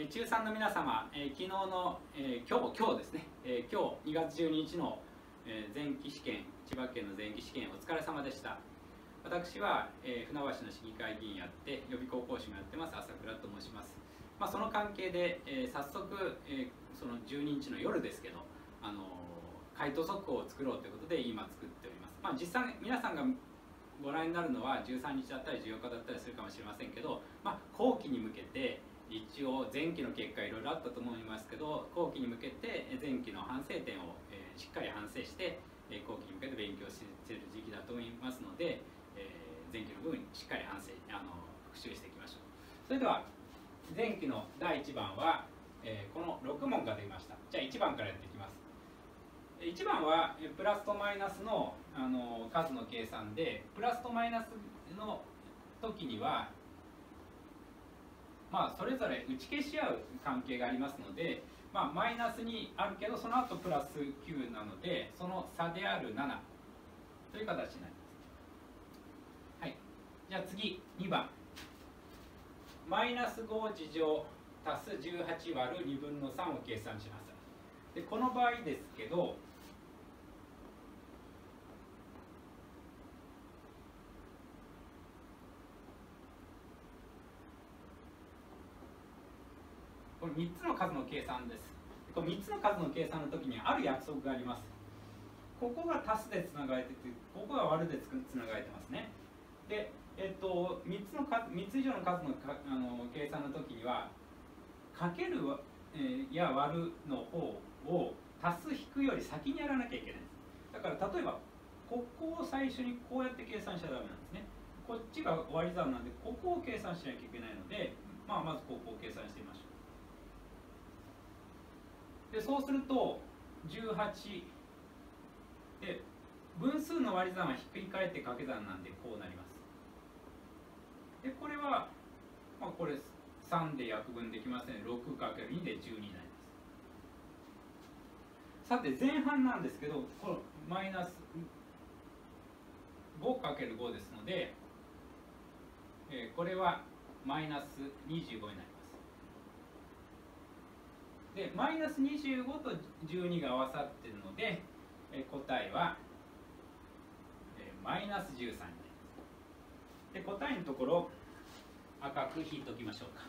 え中3の皆様、え昨日の、え今日今日ですね、え今日2月12日の、え前期試験千葉県の前期試験お疲れ様でした。私は、え船橋の市議会議員やって予備校講師もやってます朝倉と申します、まあ、その関係で、え早速、えその12日の夜ですけどあの回答速報を作ろうということで今作っております、まあ、実際皆さんがご覧になるのは13日だったり14日だったりするかもしれませんけど、まあ、後期に向けて一応前期の結果いろいろあったと思いますけど後期に向けて前期の反省点を、え、しっかり反省して、え、後期に向けて勉強している時期だと思いますので、え、前期の部分しっかり反省あの復習していきましょう。それでは前期の第1番は、え、この6問が出ました。じゃあ1番からやっていきます。1番はプラスとマイナスのあの数の計算でプラスとマイナスの時にはまあ、それぞれ打ち消し合う関係がありますので、まあ、マイナスにあるけどその後プラス9なのでその差である7という形になります、はい、じゃあ次2番。マイナス5次乗足す18割る2分の3を計算しなさいでこの場合ですけどこれ3つの数の計算です。この3つの数の計算の時にある約束があります。ここが足すでつながれててここが割るでつながれてますね。でえっと3つの数3つ以上の数のあの計算の時にはかける、え、や割るの方を足す引くより先にやらなきゃいけないです。だから例えばここを最初にこうやって計算しちゃダメなんですね。こっちが割り算なんでここを計算しなきゃいけないので、まあ、まずここを計算してみましょう。でそうすると18で分数の割り算はひっくり返って掛け算なんでこうなります。でこれは、まあ、これ3で約分できません、ね、6×2 で10になります。さて前半なんですけどこのマイナス 5×5 ですので、えー、これはマイナス25になります。でマイナス25と12が合わさってるので、え答えは、えマイナス13になりますで答えのところ赤く引いておきましょうか。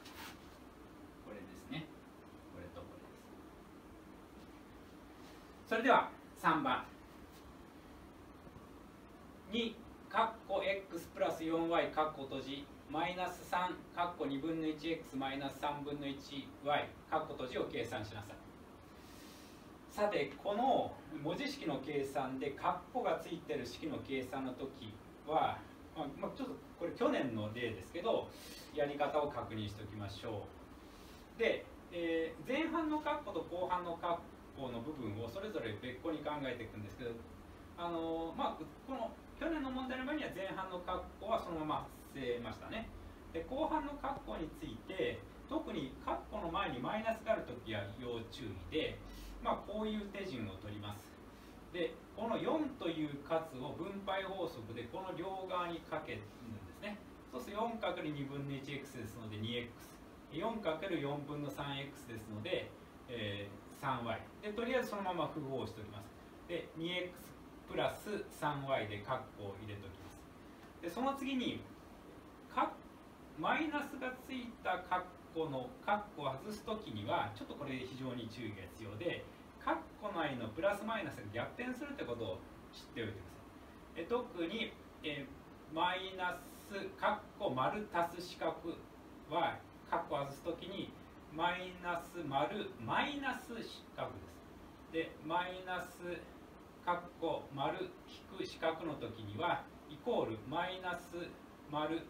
これですね。これとこれです。それでは3番。2カッコ x プラス 4y カッコ閉じ。マイナス3カッコ2分の 1x マイナス3分の 1y カッコ閉じを計算しなさい。さてこの文字式の計算でカッコがついてる式の計算の時は、まあ、ちょっとこれ去年の例ですけどやり方を確認しておきましょう。で、えー、前半のカッコと後半のカッコの部分をそれぞれ別個に考えていくんですけどあのまあ、この去年の問題の場合には前半のカッコはそのまませましたね。で後半の括弧について特に括弧の前にマイナスがあるときは要注意で、まあ、こういう手順を取ります。でこの4という数を分配法則でこの両側にかけるんですね。そうすると 4×2 分の 1x ですので 2x4×4 分の 3x ですので、えー、3y でとりあえずそのまま符号をしておきます。で 2x プラス 3y で括弧を入れておきます。でその次にマイナスがついたカッコのカッコを外す時にはちょっとこれ非常に注意が必要でカッコ内のプラスマイナスが逆転するってことを知っておいてください。え特にえマイナスカッコ丸足す四角はカッコを外す時にマイナス丸マイナス四角です。でマイナスカッコ丸引く四角の時にはイコールマイナス丸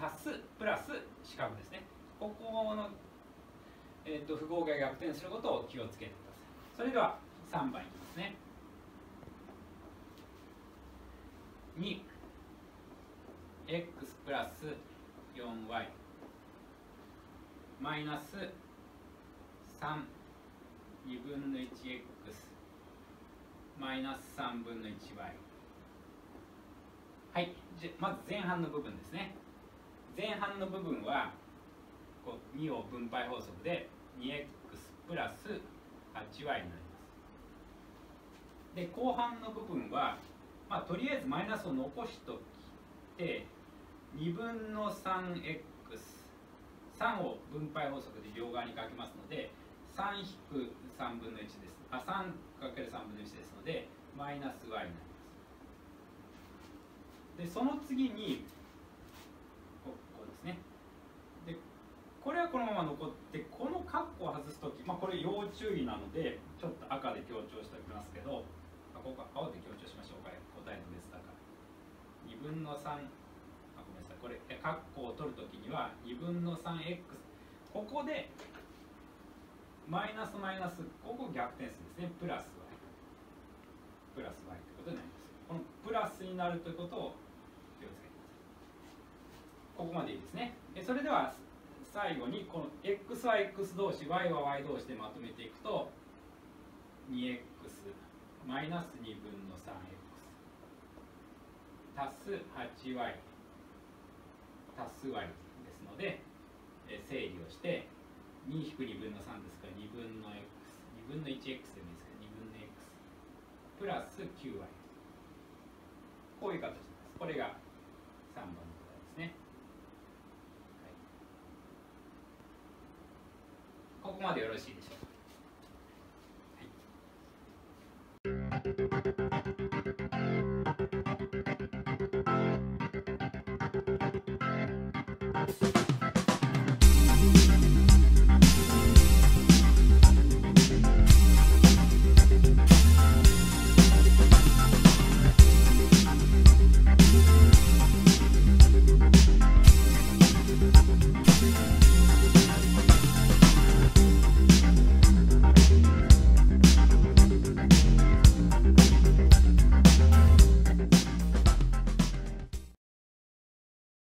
足すプラス四角ですねここの、えーと、符号が逆転することを気をつけてください。それでは3番いきますね。2x プラス 4y マイナス3 2分の 1x マイナス3分の 1y はいじゃまず前半の部分ですね。前半の部分はこう2を分配法則で 2x プラス 8y になりますで後半の部分は、まあ、とりあえずマイナスを残しときて2分の 3x 3を分配法則で両側にかけますので3引く3分の1です。あ3かける3分の1ですのでマイナス y になります。でその次にここですねでこれはこのまま残ってこのカッコを外す時、まあ、これ要注意なのでちょっと赤で強調しておきますけどここは青で強調しましょうか。答えの別だから。2分の3これ括弧を取るときには2分の 3x ここでマイナスマイナスここ逆転するんですね。プラス y プラス y ということになります。このプラスになるということを気をつけてください。ここまでいいですね。それでは最後にこの x は x 同士 y は y 同士でまとめていくと 2x マイナス2分の 3x 足す 8y 足す割りですので、整理をして2-2分の3ですから2分の x2 分の 1x でもいいですけど2分の x プラス 9y こういう形です。これが3番の答えですね、はい、ここまでよろしいでしょうか、はい。